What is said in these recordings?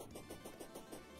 ななな。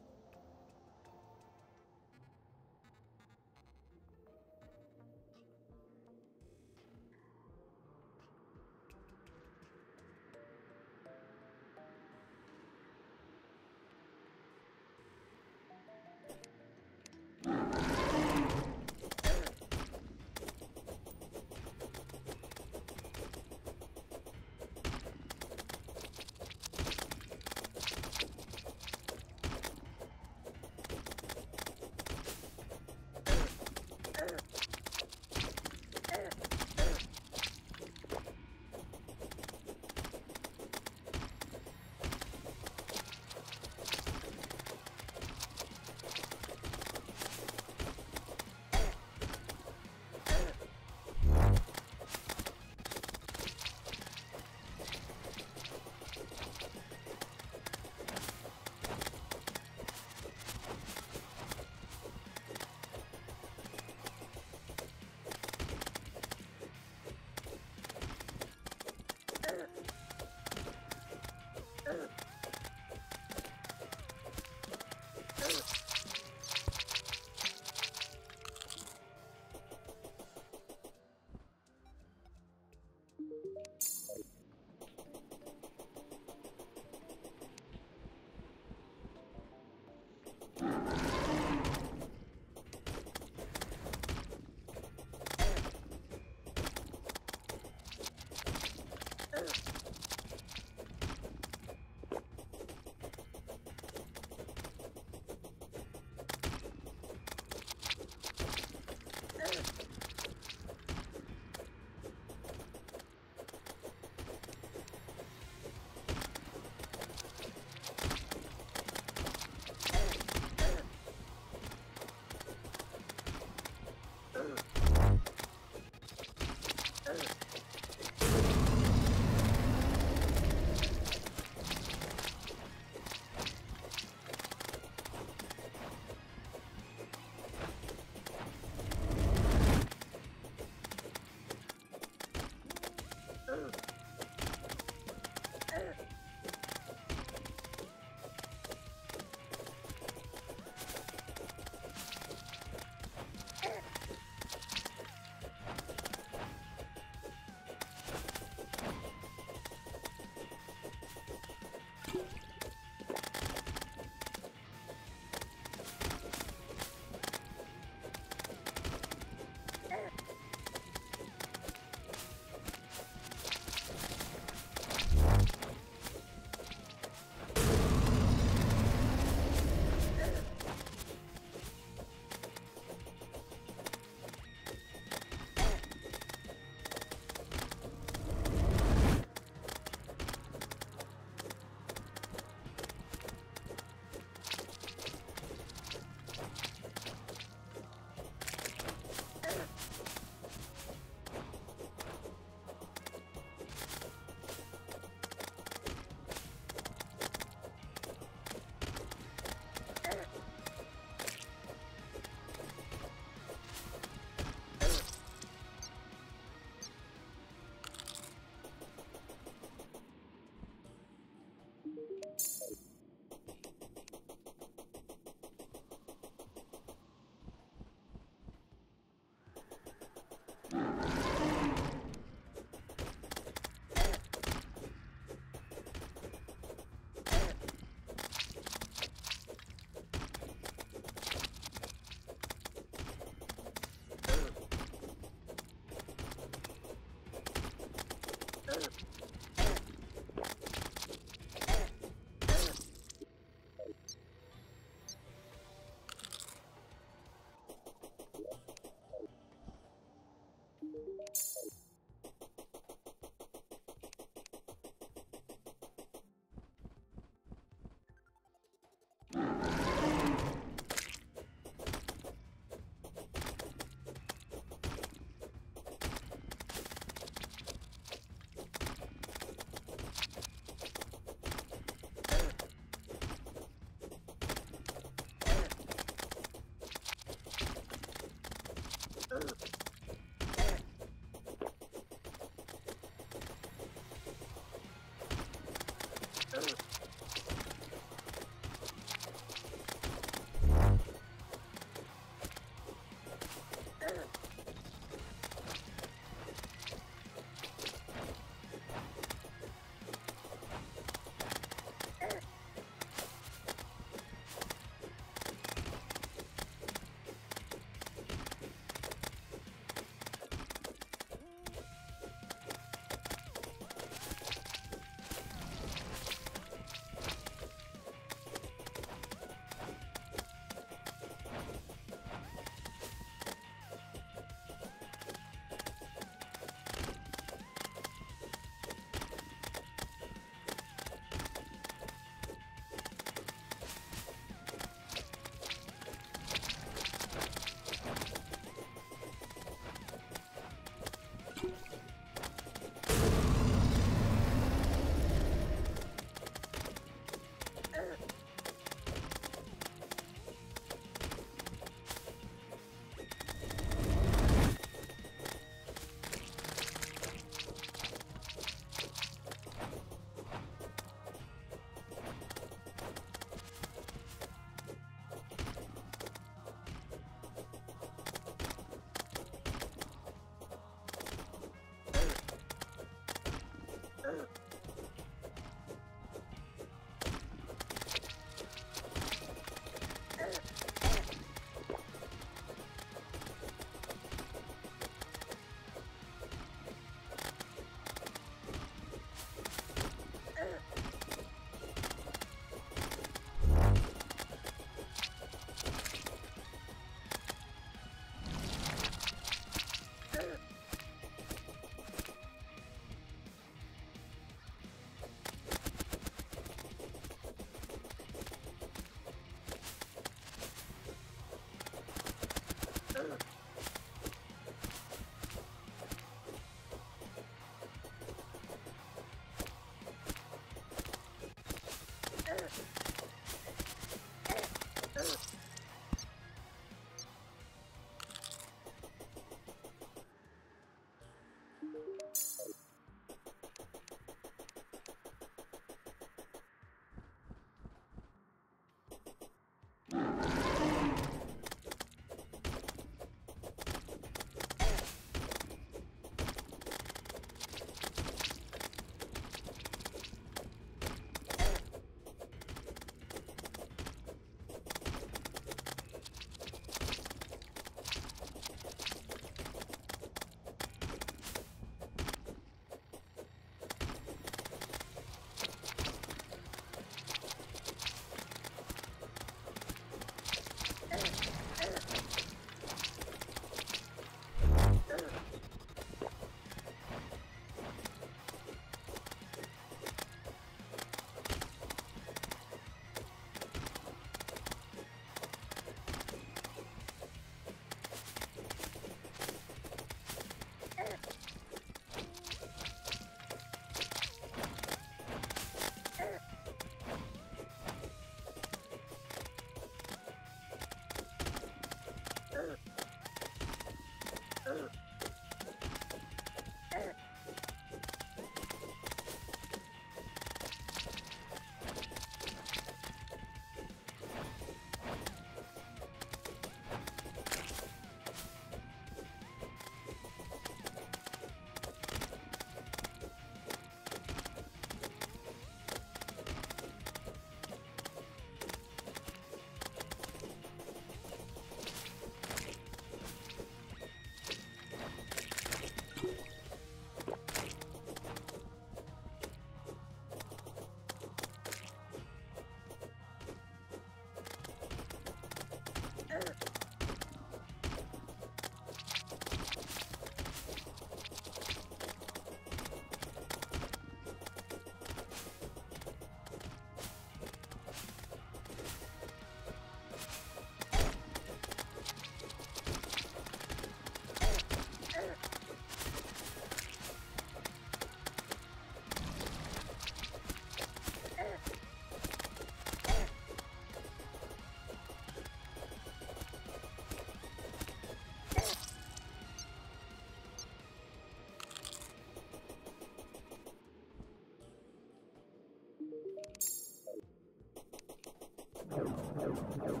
Thank you.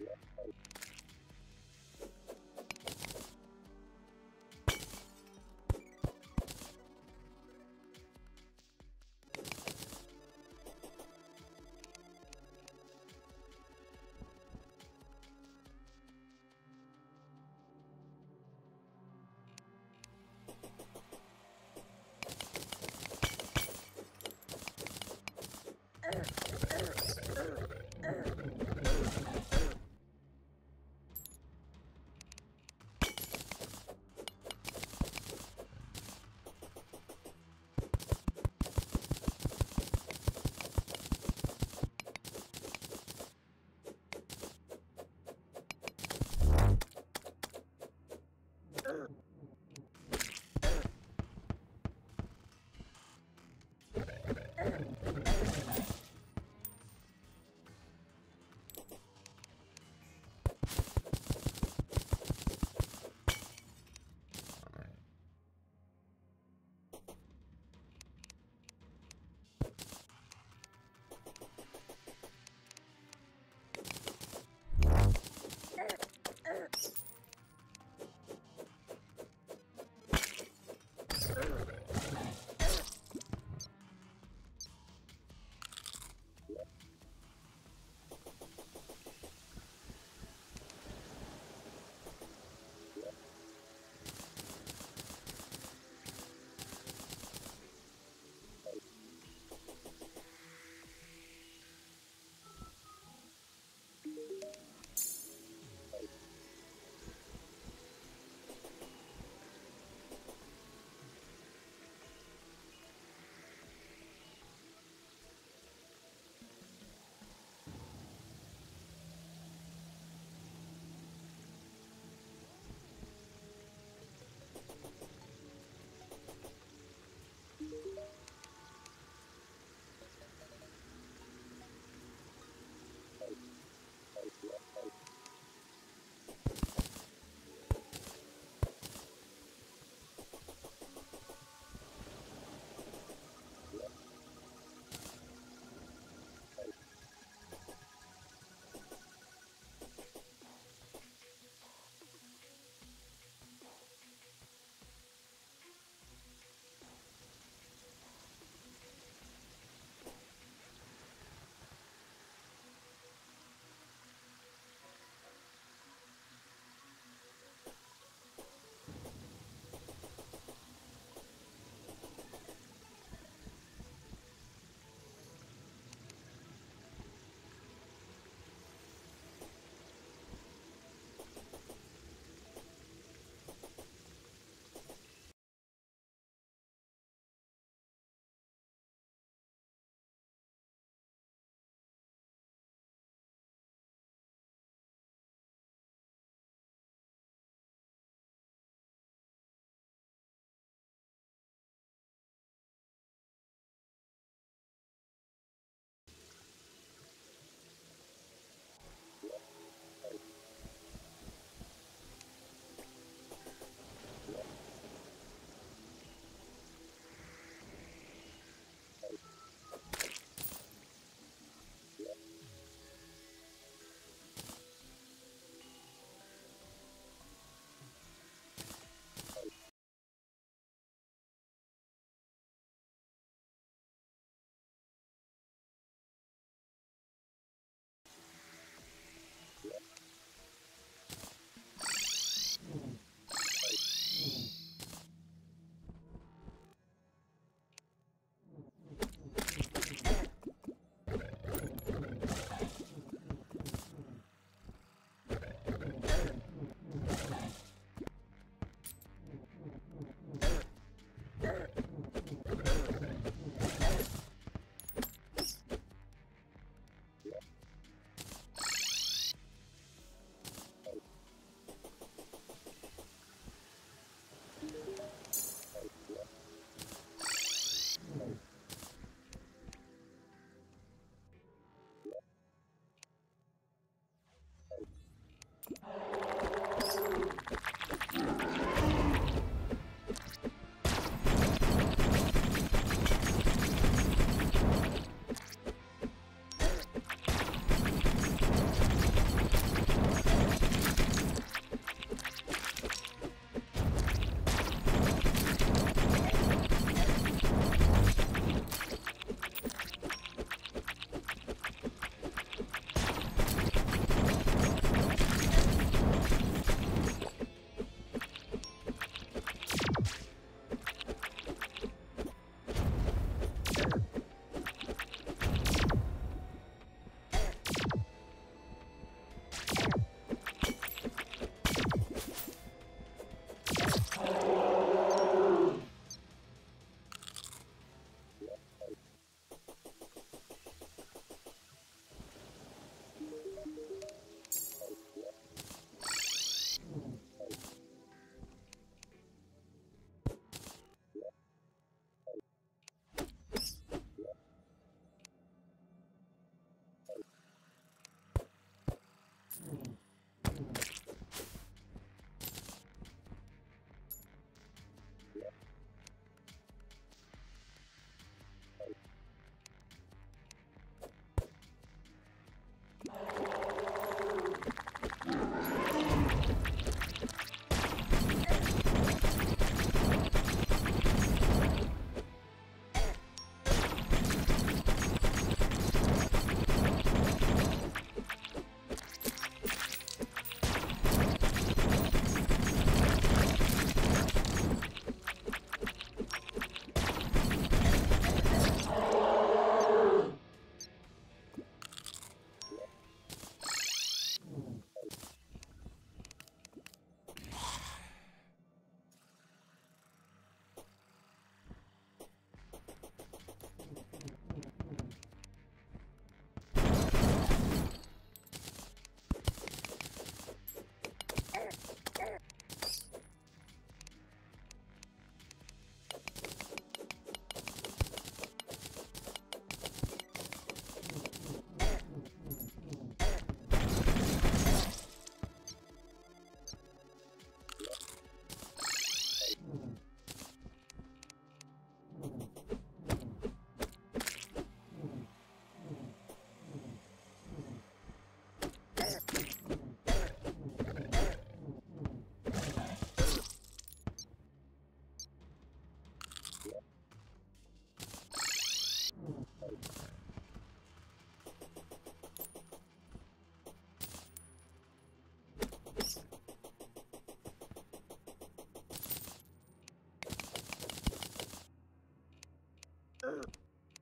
Yeah.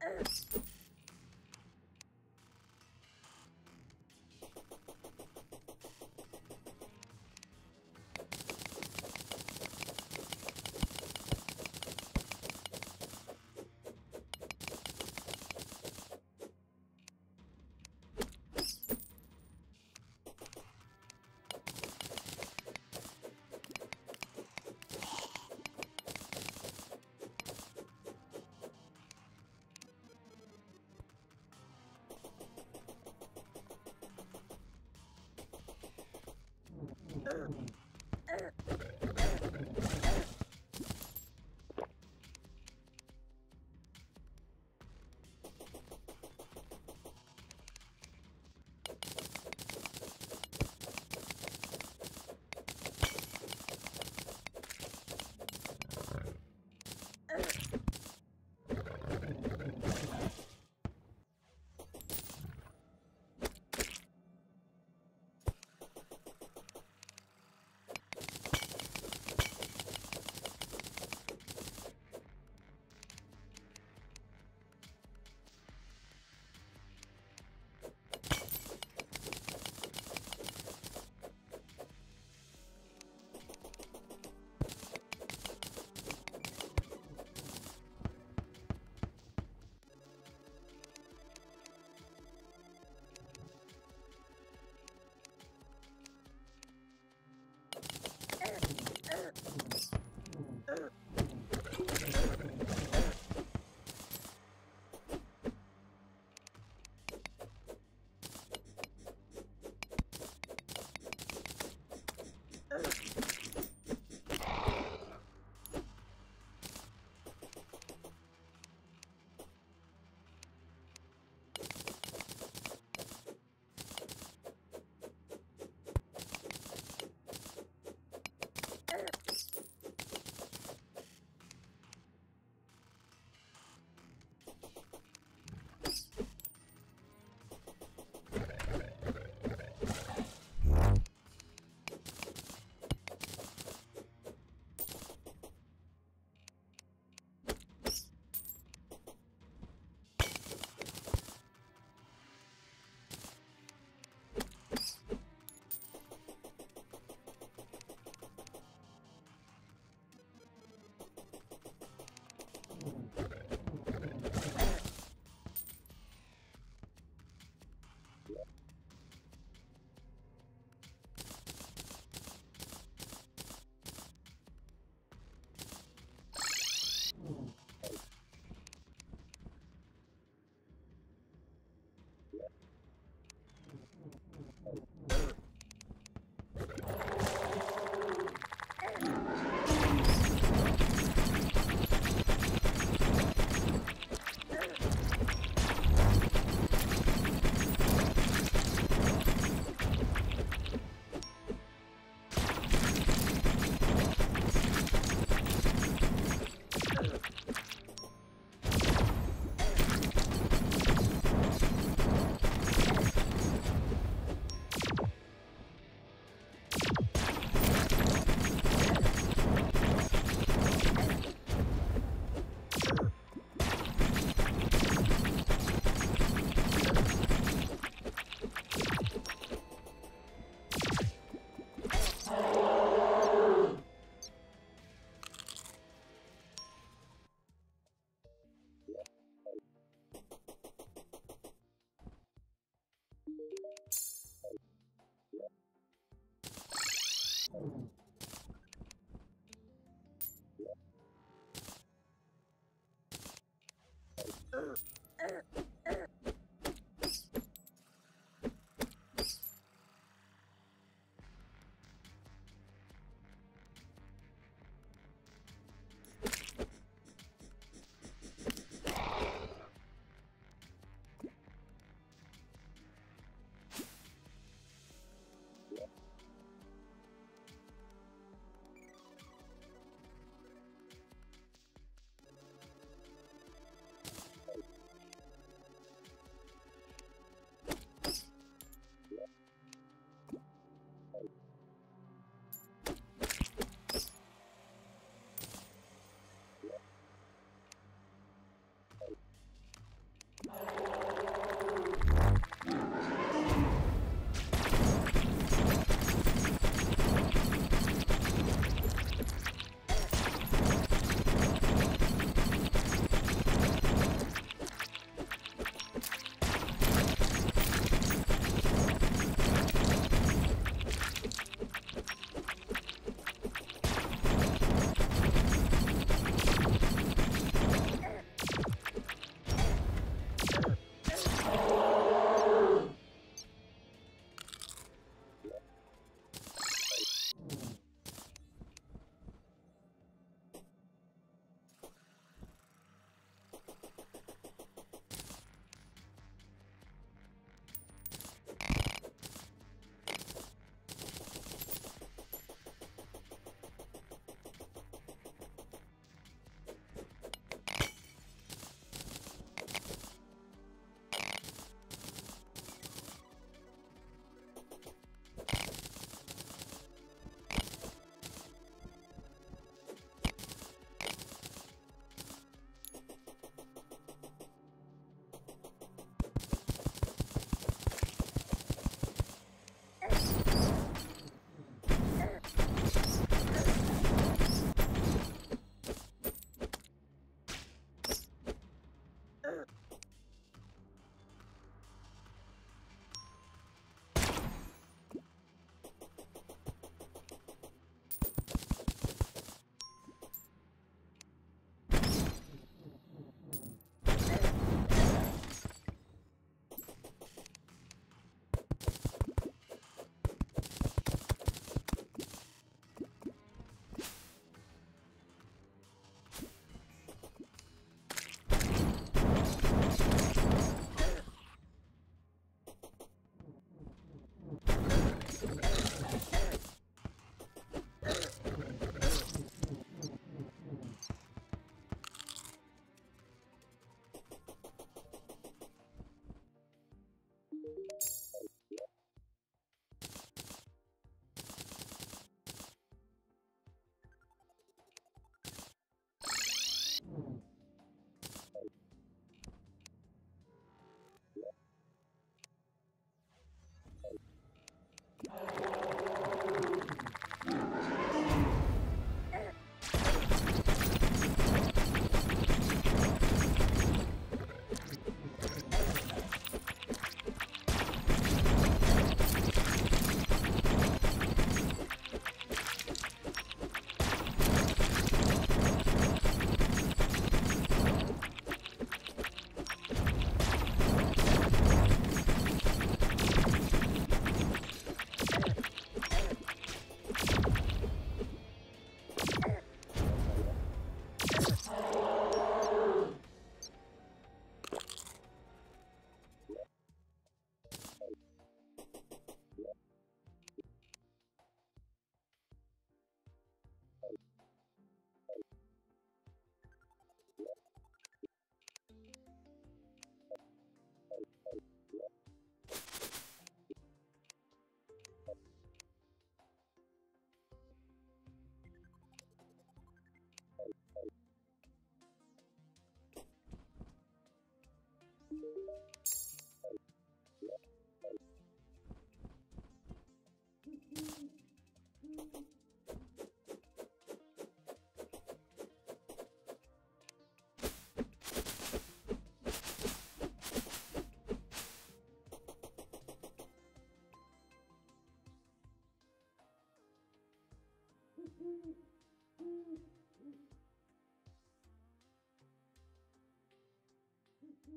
earth. Sure. Arr!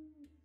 Woo!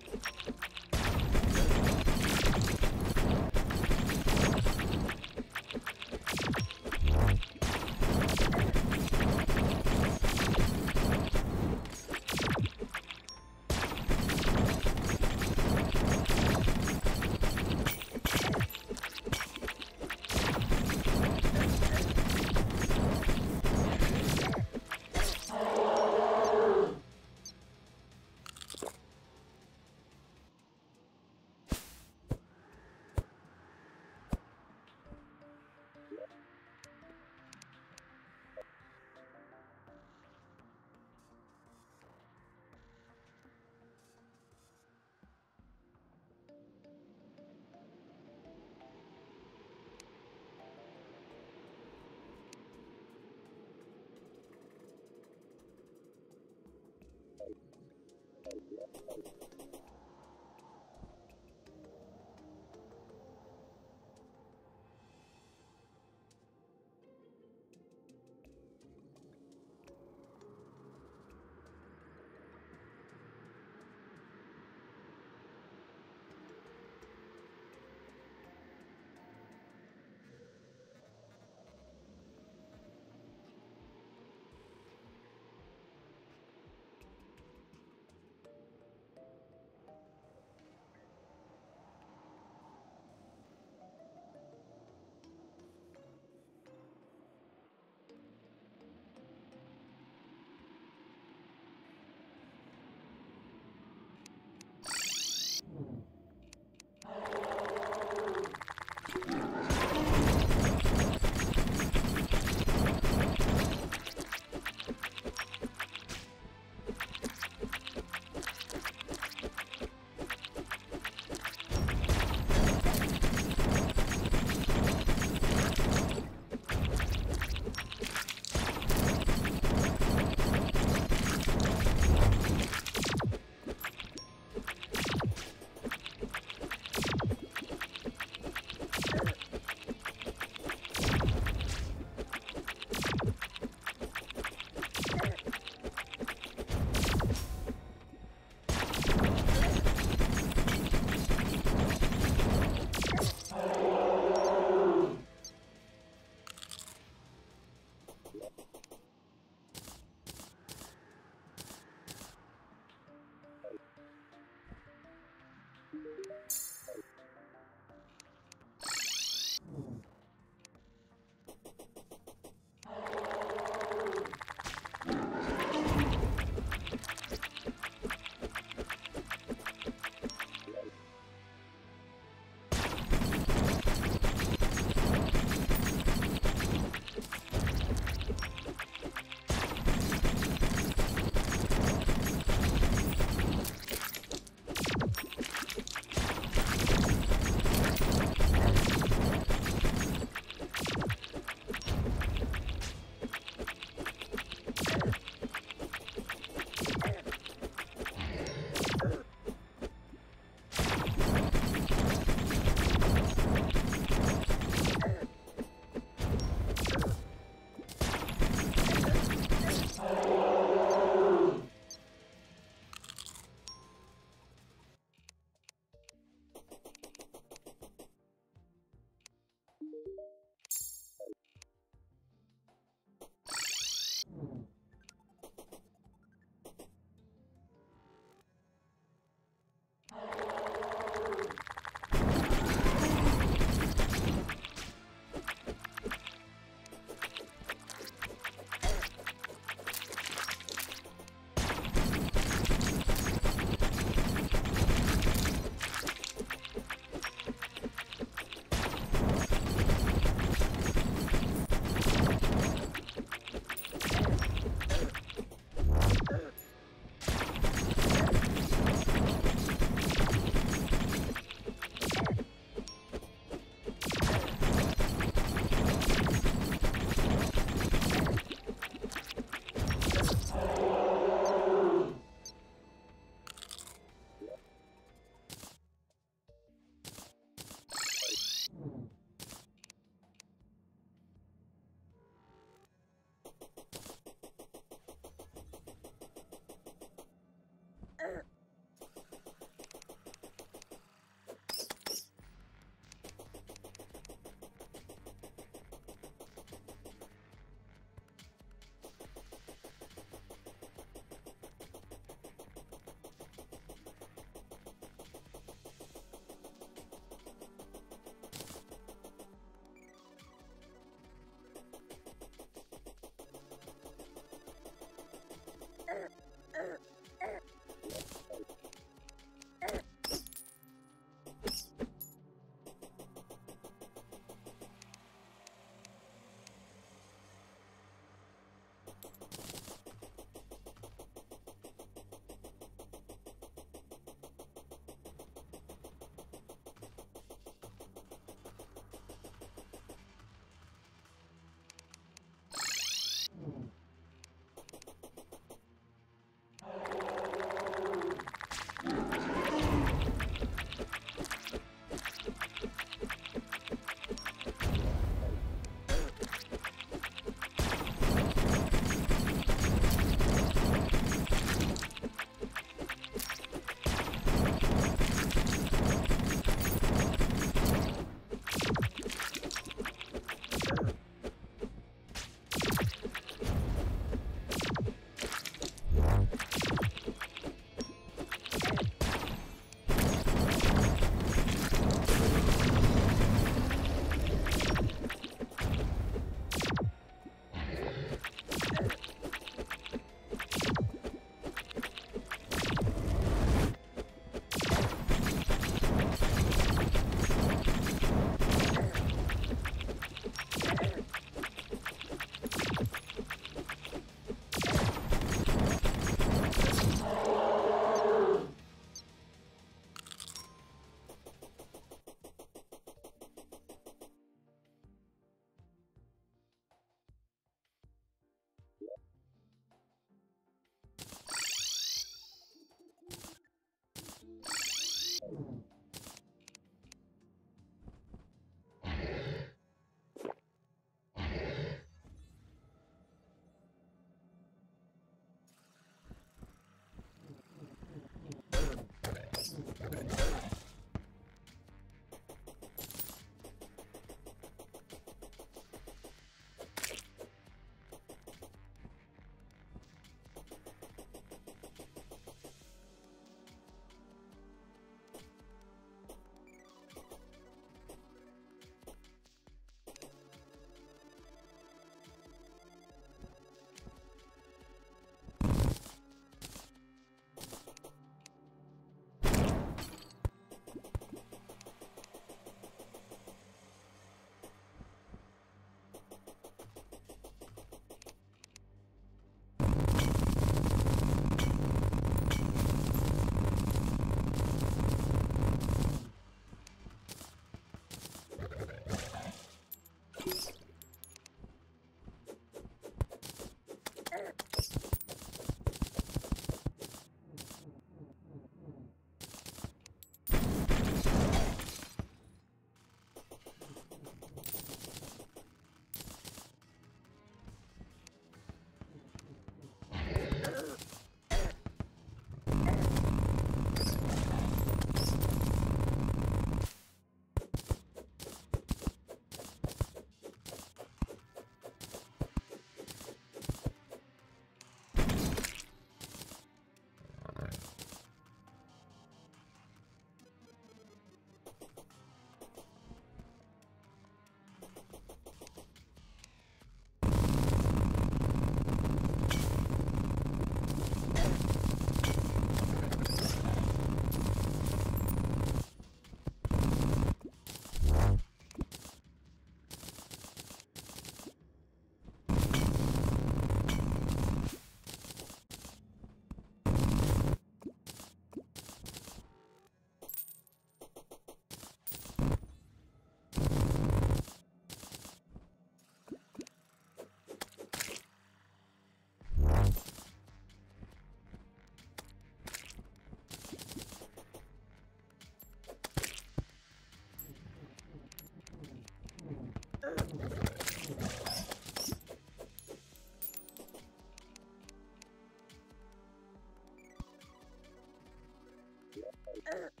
Uh.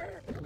Come here.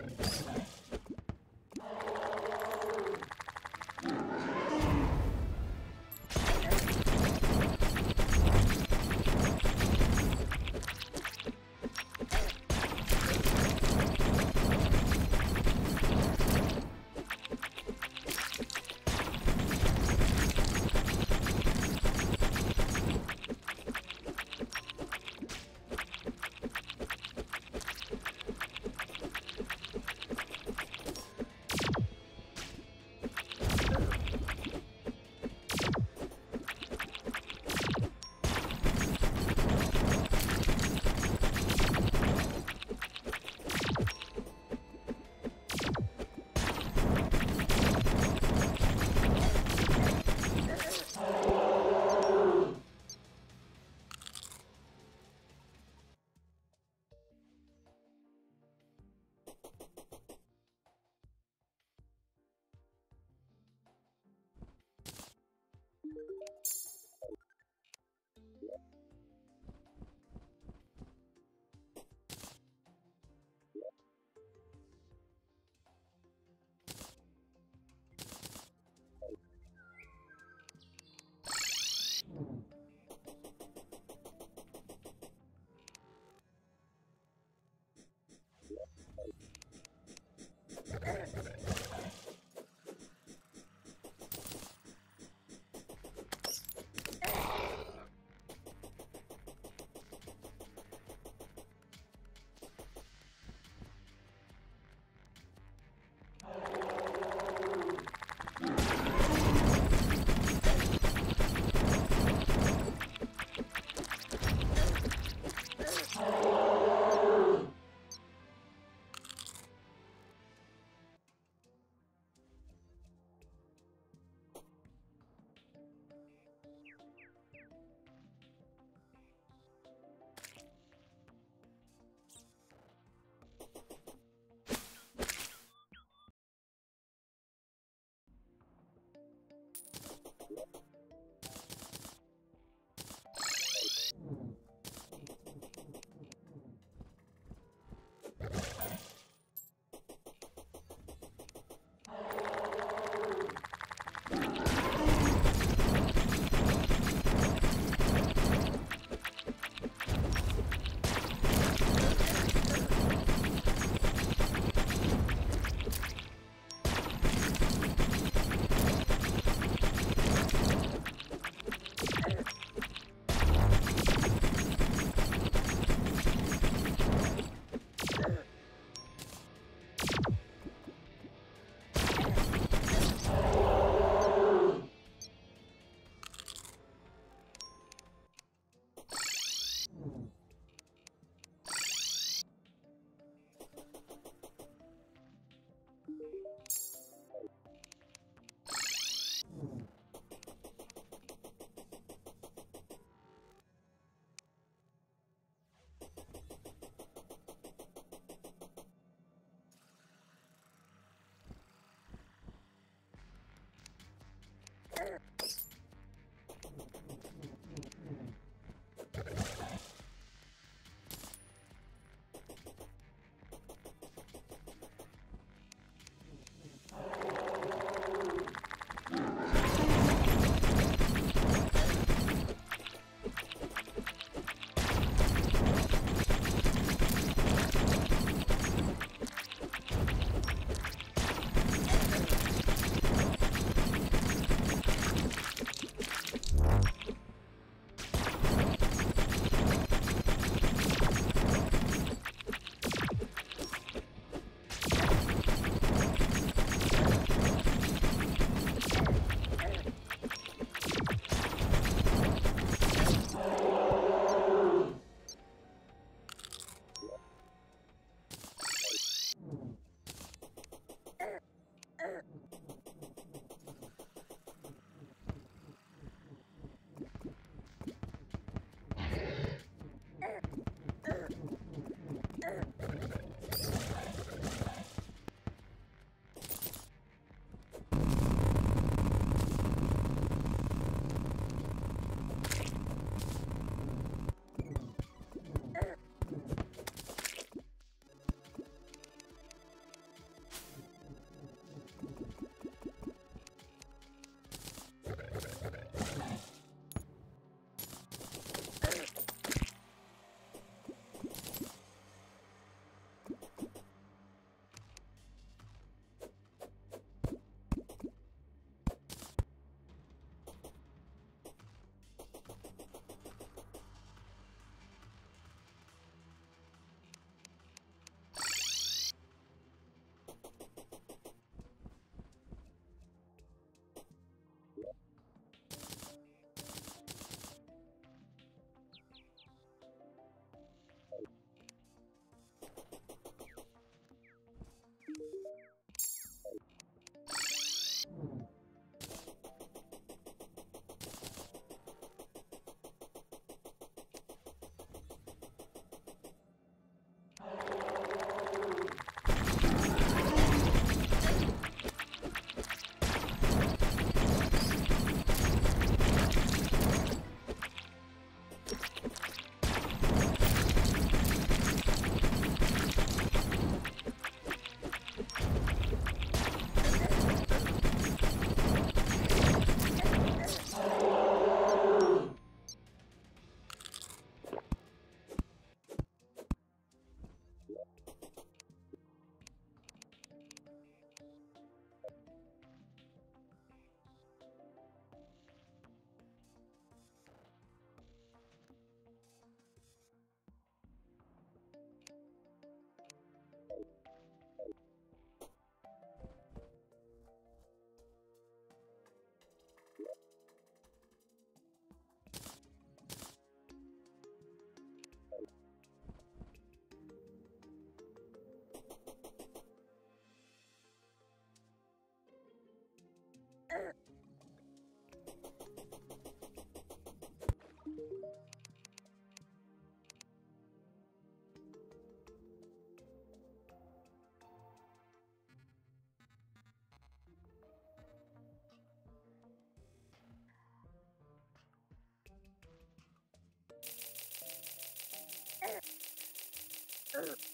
You